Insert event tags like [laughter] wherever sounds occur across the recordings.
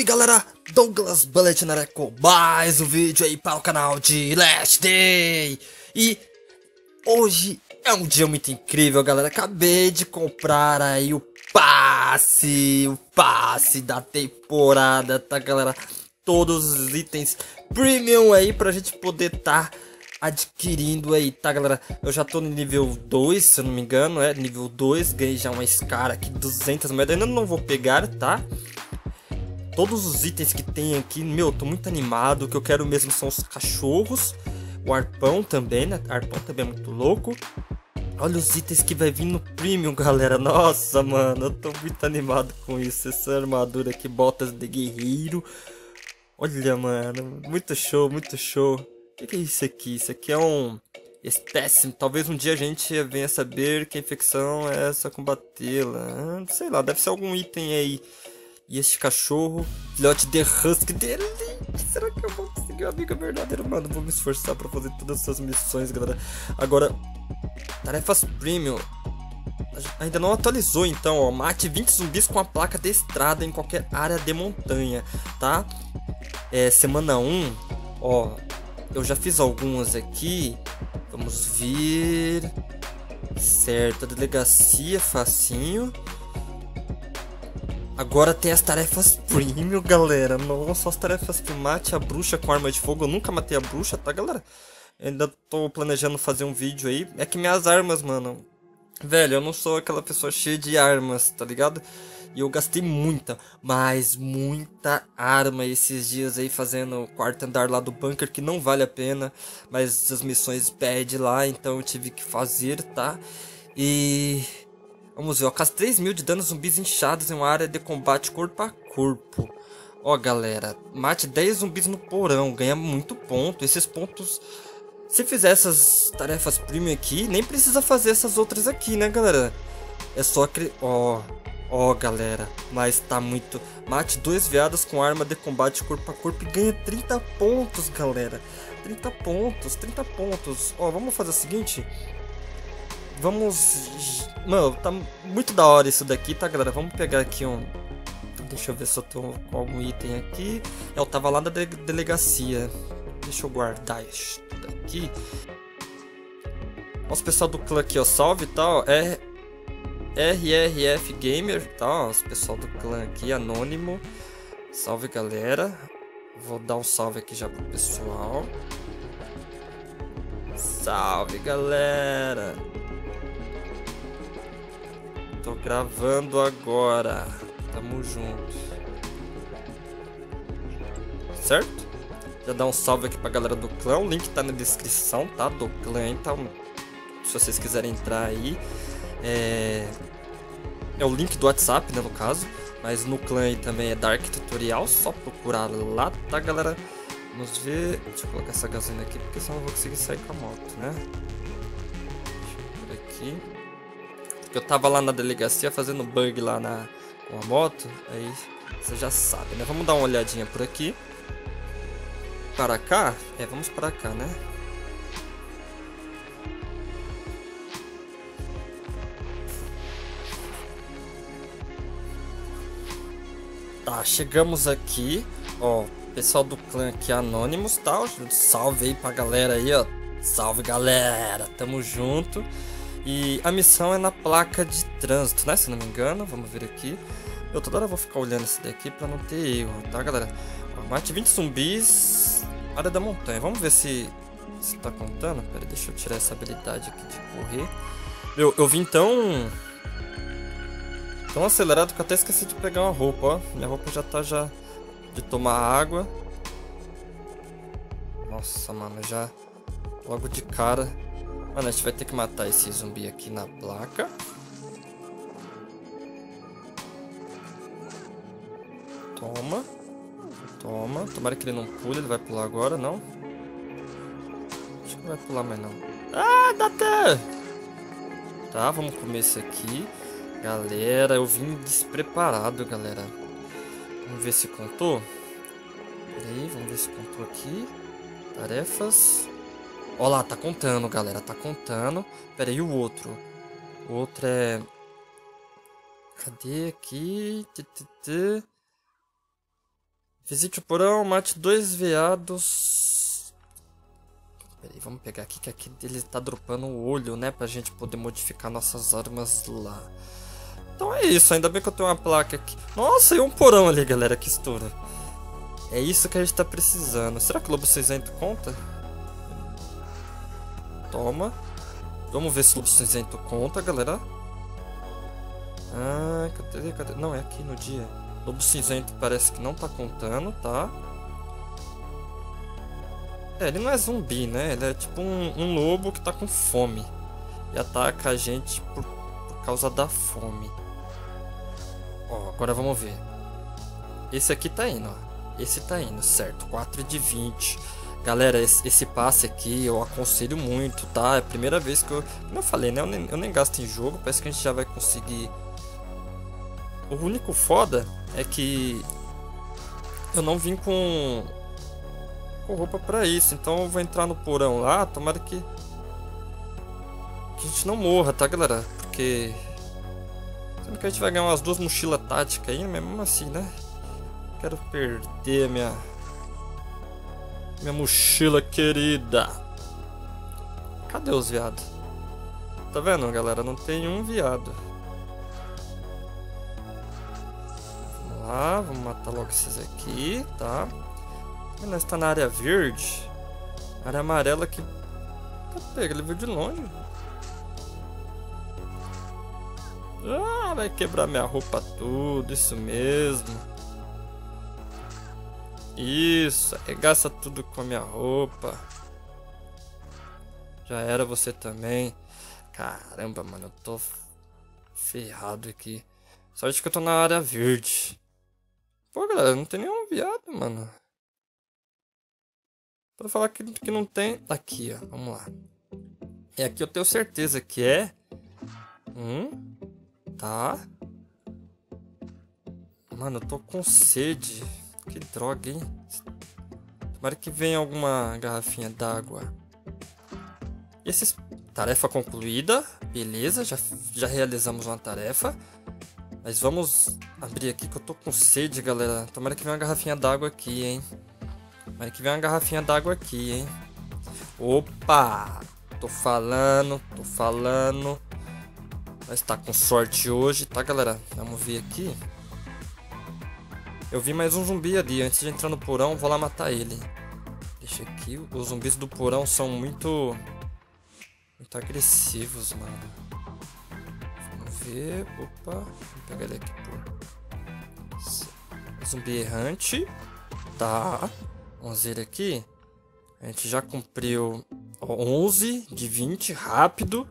Salve galera, Douglas Bullet Nareco, mais um vídeo aí para o canal de Last Day. E hoje é um dia muito incrível galera, acabei de comprar aí o passe, o passe da temporada, tá galera? Todos os itens premium aí pra gente poder tá adquirindo aí, tá galera? Eu já tô no nível 2, se eu não me engano, é nível 2, ganhei já uma Scar aqui, 200 moedas, ainda não vou pegar, tá? Todos os itens que tem aqui, meu, tô muito animado. O que eu quero mesmo são os cachorros. O arpão também, né? Arpão também é muito louco. Olha os itens que vai vir no Premium, galera. Nossa, mano, eu tô muito animado com isso. Essa armadura aqui, botas de guerreiro. Olha, mano, muito show, muito show. O que, é isso aqui? Isso aqui é um espécime. Talvez um dia a gente venha saber que infecção é essa combatê-la. Sei lá, deve ser algum item aí e este cachorro, filhote de husky dele. Será que eu vou conseguir um amigo verdadeiro? Mano, vou me esforçar pra fazer todas essas missões, galera. Agora, tarefas premium. Ainda não atualizou, então, ó. Mate 20 zumbis com a placa de estrada em qualquer área de montanha, tá? É, semana 1, ó. Eu já fiz algumas aqui. Vamos ver. Certo, a delegacia, facinho. Agora tem as tarefas premium, galera. Nossa, as tarefas que mate a bruxa com arma de fogo. Eu nunca matei a bruxa, tá, galera? Ainda tô planejando fazer um vídeo aí. É que minhas armas, mano. Velho, eu não sou aquela pessoa cheia de armas, tá ligado? E eu gastei muita, mas muita arma esses dias aí fazendo o quarto andar lá do bunker que não vale a pena. Mas as missões pede lá, então eu tive que fazer, tá? E Vamos ver, ó, causa 3 mil de danos zumbis inchados em uma área de combate corpo a corpo. Ó, galera, mate 10 zumbis no porão, ganha muito ponto. Esses pontos, se fizer essas tarefas premium aqui, nem precisa fazer essas outras aqui, né, galera? É só que, ó, ó, galera, mas tá muito... Mate dois veados com arma de combate corpo a corpo e ganha 30 pontos, galera. 30 pontos, 30 pontos. Ó, vamos fazer o seguinte... Vamos... Mano, tá muito da hora isso daqui, tá, galera? Vamos pegar aqui um... Deixa eu ver se eu tô com algum item aqui. É, eu tava lá da de delegacia. Deixa eu guardar isso daqui. Nosso pessoal do clã aqui, ó. Salve, tal. Tá, é... RRF Gamer, tá? Os pessoal do clã aqui, anônimo. Salve, galera. Vou dar um salve aqui já pro pessoal. Salve, galera. Tô gravando agora. Tamo junto. Certo? Já dá um salve aqui pra galera do clã. O link tá na descrição, tá? Do clã, então. Se vocês quiserem entrar aí. É. É o link do WhatsApp, né? No caso. Mas no clã também é Dark Tutorial. Só procurar lá, tá, galera? Vamos ver. Deixa eu colocar essa gasolina aqui, porque senão eu vou conseguir sair com a moto, né? Deixa eu por aqui. Eu tava lá na delegacia fazendo bug lá na, com a moto. Aí você já sabe, né? Vamos dar uma olhadinha por aqui. Para cá? É, vamos para cá, né? Tá, chegamos aqui. Ó, pessoal do clã aqui Anônimos, tá? Salve aí pra galera aí, ó. Salve galera, tamo junto. E a missão é na placa de trânsito, né? Se não me engano, vamos ver aqui. Eu toda hora vou ficar olhando esse daqui pra não ter erro, tá, galera? Mate 20 zumbis, área da montanha. Vamos ver se, se tá contando. Pera, deixa eu tirar essa habilidade aqui de correr. Eu, eu vim tão... Tão acelerado que eu até esqueci de pegar uma roupa, ó. Minha roupa já tá já de tomar água. Nossa, mano, já... Logo de cara Mano, a gente vai ter que matar esse zumbi aqui na placa. Toma. Toma. Tomara que ele não pule. Ele vai pular agora, não? Acho que não vai pular mais, não. Ah, dá até! Tá, vamos comer esse aqui. Galera, eu vim despreparado, galera. Vamos ver se contou. Peraí, vamos ver se contou aqui. Tarefas. Ó lá, tá contando, galera. Tá contando. Pera aí, o outro. O outro é... Cadê aqui? Visite o porão, mate dois veados. Peraí, vamos pegar aqui que aqui ele tá dropando o olho, né? Pra gente poder modificar nossas armas lá. Então é isso, ainda bem que eu tenho uma placa aqui. Nossa, e um porão ali, galera, que estoura. É isso que a gente tá precisando. Será que o lobo cinzento conta? Toma. Vamos ver se o cinzento conta, galera. Ah, cadê, cadê? Não, é aqui no dia. Lobo cinzento parece que não tá contando, tá? É, ele não é zumbi, né? Ele é tipo um, um lobo que tá com fome. E ataca a gente por, por causa da fome. Ó, agora vamos ver. Esse aqui tá indo, ó. Esse tá indo, certo. 4 de 20. Galera, esse, esse, passe aqui eu aconselho muito, tá? É a primeira vez que eu... Como eu falei, né? Eu nem, eu nem gasto em jogo. Parece que a gente já vai conseguir... O único foda é que eu não vim com, com roupa pra isso. Então eu vou entrar no porão lá. Tomara que, que a gente não morra, tá, galera? Porque. Sendo que a gente vai ganhar umas duas mochilas táticas aí, mesmo assim, né? Quero perder minha. Minha mochila querida. Cadê os viados? Tá vendo, galera? Não tem um viado. lá, vamos matar logo esses aqui, tá? E nós tá na área verde. Área amarela que... Tá pega, ele veio de longe. Ah, vai quebrar minha roupa tudo, isso mesmo. Isso, arregaça tudo com a minha roupa. Já era você também. Caramba, mano, eu tô ferrado aqui. Sorte que eu tô na área verde. Pô, galera, não tem nenhum viado, mano. Pra falar que, que não tem. Aqui, ó. Vamos lá. E aqui eu tenho certeza que é. Um. Tá. Mano, eu tô com sede. Droga, hein? Tomara que venha alguma garrafinha d'água. E esses. Tarefa concluída. Beleza, já, já realizamos uma tarefa. Mas vamos abrir aqui que eu tô com sede, galera. Tomara que venha uma garrafinha d'água aqui, hein. Tomara que venha uma garrafinha d'água aqui, hein. Opa! Tô falando, tô falando. Mas tá com sorte hoje, tá, galera? Vamos ver aqui. Eu vi mais um zumbi ali. Antes de entrar no porão, vou lá matar ele. Deixa aqui. Os zumbis do porão são muito... Muito agressivos, mano ver. Opa, vou pegar ele aqui por. Zumbi errante. Tá. Vamos ver aqui. A gente já cumpriu 11 de 20, rápido.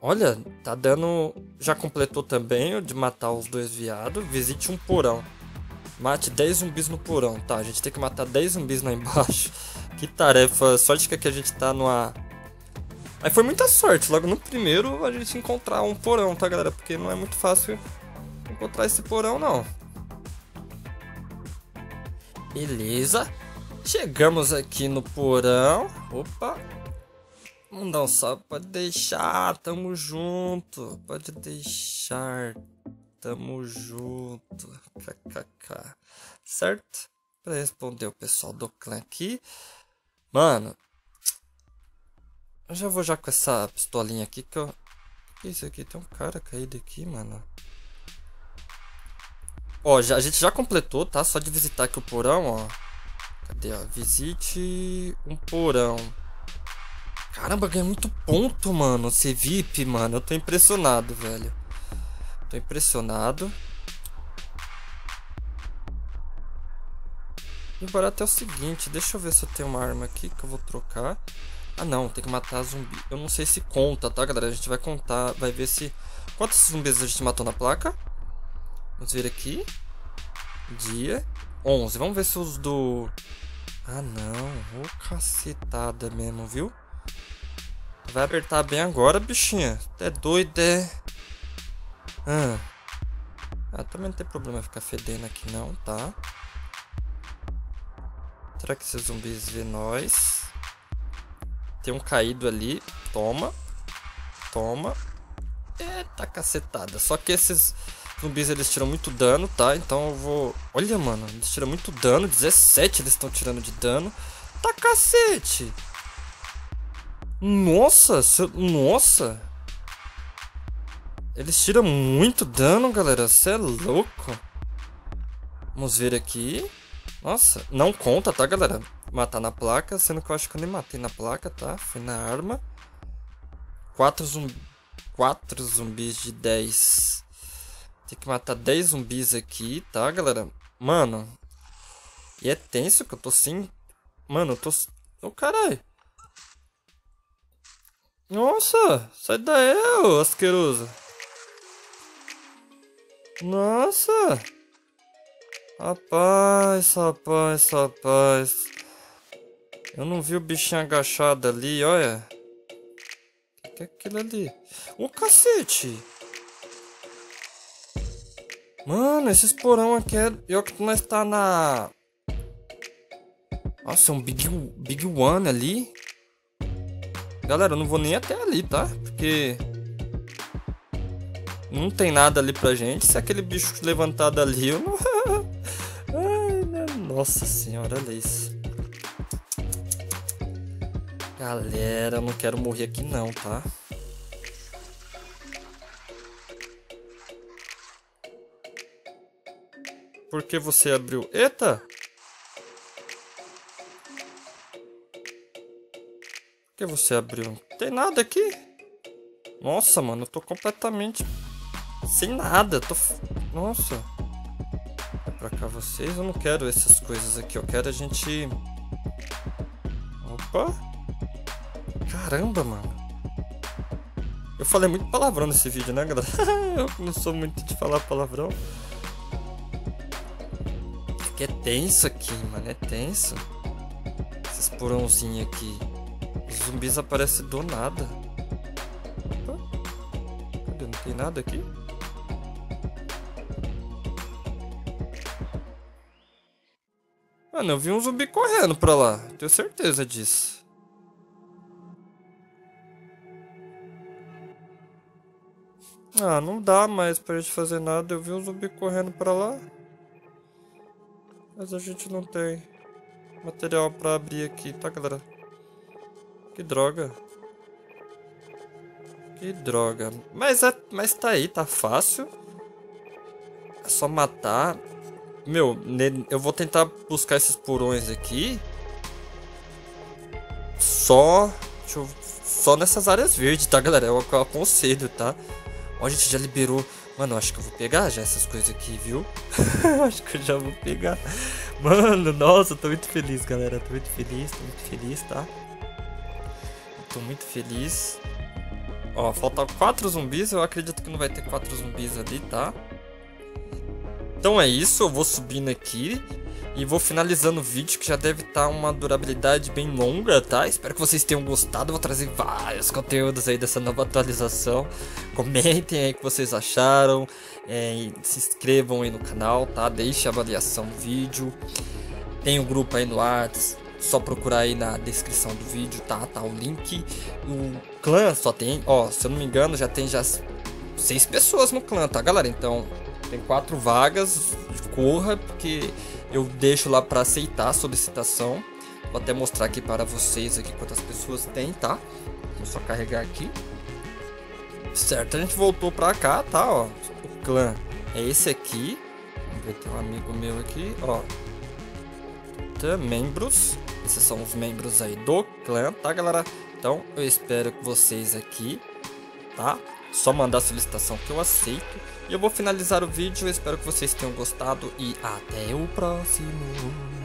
Olha, tá dando. Já completou também o de matar os dois viados. Visite um porão. Mate 10 zumbis no porão. Tá, a gente tem que matar 10 zumbis lá embaixo. [laughs] Que tarefa. Sorte que aqui a gente tá numa Aí foi muita sorte, logo no primeiro a gente encontrar um porão, tá galera? Porque não é muito fácil encontrar esse porão não. Beleza. Chegamos aqui no porão. Opa. Dar um salve. Pode deixar. Tamo junto. Pode deixar. Tamo junto. KKK. Certo? Pra responder o pessoal do clã aqui. Mano, eu já vou já com essa pistolinha aqui que eu... Que isso aqui? Tem um cara caído aqui, mano. Ó, já, a gente já completou, tá? Só de visitar aqui o porão, ó. Cadê, ó? Visite um porão. Caramba, ganhei muito ponto, mano. Ser VIP, mano. Eu tô impressionado, velho. Tô impressionado. E o barato é o seguinte. Deixa eu ver se eu tenho uma arma aqui que eu vou trocar. Ah não, tem que matar zumbi. Eu não sei se conta, tá, galera? A gente vai contar, vai ver se... Quantos zumbis a gente matou na placa? Vamos ver aqui. Dia. 11. Vamos ver se os do... Ah não, ô oh, cacetada mesmo, viu? Vai apertar bem agora, bichinha. É doido, é... Ah. ah, também não tem problema ficar fedendo aqui não, tá? Será que esses zumbis vê nós? Tem um caído ali. Toma. Toma. Eita cacetada. Só que esses, zumbis eles tiram muito dano, tá? Então eu vou... Olha, mano, eles tiram muito dano. 17 eles estão tirando de dano. Tá cacete! Nossa, nossa! Eles tiram muito dano, galera. Você é louco. Vamos ver aqui. Nossa, não conta, tá, galera? Matar na placa, sendo que eu acho que eu nem matei na placa, tá? Foi na arma. Quatro. Quatro zumbis de 10. Tem que matar 10 zumbis aqui, tá, galera? Mano. E é tenso que eu tô sem... Mano, eu tô... Ô, oh, caralho. Nossa, sai daí, ô asqueroso. Nossa. Rapaz, rapaz, rapaz. Eu não vi o bichinho agachado ali, olha. O que é aquilo ali? Ô, cacete. Mano, esses porão aqui é pior que nós tá na... Nossa, é um Big, Big One ali. Galera, eu não vou nem até ali, tá? Porque... Não tem nada ali pra gente. Se aquele bicho levantado ali, eu não... [laughs] Ai, né? nossa senhora, olha isso. Galera, eu não quero morrer aqui não, tá? Por que você abriu? Eita! Que você abriu? Tem nada aqui. Nossa, mano, eu tô completamente sem nada. Tô... Nossa. É pra cá vocês. Eu não quero essas coisas aqui. Eu quero a gente... Opa. Caramba, mano. Eu falei muito palavrão nesse vídeo, né, galera? [laughs] eu não sou muito de falar palavrão é tenso aqui, mano. É tenso. Esses porãozinhos aqui. Zumbis aparecem do nada. Cadê? Não tem nada aqui? Mano, eu vi um zumbi correndo pra lá. Tenho certeza disso. Ah, não dá mais pra gente fazer nada. Eu vi um zumbi correndo pra lá. Mas a gente não tem material pra abrir aqui, tá, galera? Que droga. Que droga. Mas, é, mas tá aí, tá fácil. É só matar. Meu, eu vou tentar buscar esses porões aqui. Só... Eu, só nessas áreas verdes, tá, galera? É o que eu aconselho, tá? Ó, a gente já liberou Mano, acho que eu vou pegar já essas coisas aqui, viu? [laughs] acho que eu já vou pegar. Mano, nossa, tô muito feliz, galera. Tô muito feliz, tô muito feliz, tá? Tô muito feliz. Ó, faltam quatro zumbis. Eu acredito que não vai ter quatro zumbis ali, tá? Então é isso, eu vou subindo aqui. E vou finalizando o vídeo que já deve estar tá uma durabilidade bem longa, tá? Espero que vocês tenham gostado. vou trazer vários conteúdos aí dessa nova atualização. Comentem aí o que vocês acharam. É, se inscrevam aí no canal, tá? Deixe a avaliação do vídeo. Tem o um grupo aí no Arts. Só procurar aí na descrição do vídeo, tá? Tá o link. O clã só tem, ó, se eu não me engano, já tem já seis pessoas no clã, tá, galera? Então, tem quatro vagas. Corra, porque eu deixo lá para aceitar a solicitação. Vou até mostrar aqui para vocês aqui quantas pessoas tem, tá? Vou só carregar aqui. Certo, a gente voltou para cá, tá? Ó, o clã é esse aqui. Vamos ver, tem um amigo meu aqui, ó. Membros. Esses são os membros aí do clã, tá, galera? Então, eu espero que vocês aqui, tá? Só mandar a solicitação que eu aceito. E eu vou finalizar o vídeo. espero que vocês tenham gostado. E até o próximo.